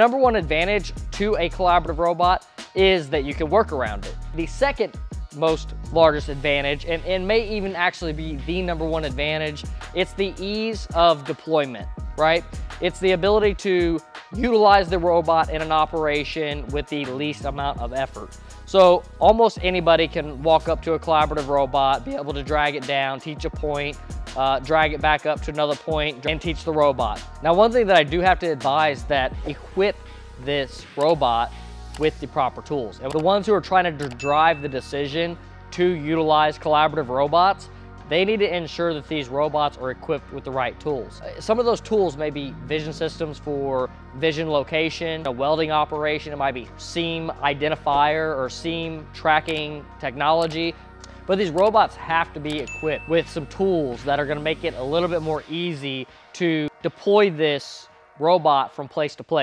Number one advantage to a collaborative robot is that you can work around it. The second most largest advantage, and, and may even actually be the number one advantage, it's the ease of deployment, right? It's the ability to utilize the robot in an operation with the least amount of effort. So almost anybody can walk up to a collaborative robot, be able to drag it down, teach a point, uh, drag it back up to another point and teach the robot. Now, one thing that I do have to advise that equip this robot with the proper tools. And the ones who are trying to drive the decision to utilize collaborative robots, they need to ensure that these robots are equipped with the right tools. Some of those tools may be vision systems for vision location, a welding operation, it might be seam identifier or seam tracking technology. But these robots have to be equipped with some tools that are gonna make it a little bit more easy to deploy this robot from place to place.